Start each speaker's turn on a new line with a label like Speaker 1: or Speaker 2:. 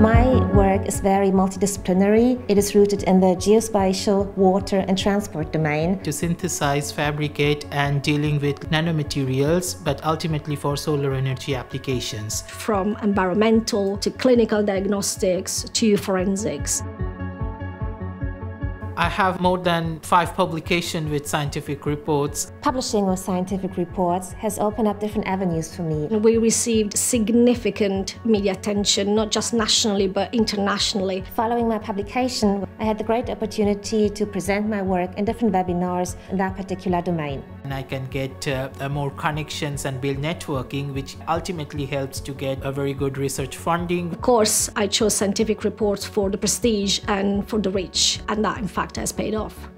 Speaker 1: My work is very multidisciplinary. It is rooted in the geospatial, water, and transport domain.
Speaker 2: To synthesize, fabricate, and dealing with nanomaterials, but ultimately for solar energy applications.
Speaker 3: From environmental to clinical diagnostics to forensics.
Speaker 2: I have more than five publications with scientific reports.
Speaker 1: Publishing of scientific reports has opened up different avenues for me.
Speaker 3: We received significant media attention, not just nationally but internationally.
Speaker 1: Following my publication, I had the great opportunity to present my work in different webinars in that particular domain.
Speaker 2: And I can get uh, more connections and build networking, which ultimately helps to get a very good research funding.
Speaker 3: Of course, I chose scientific reports for the prestige and for the reach, and that in fact has paid off.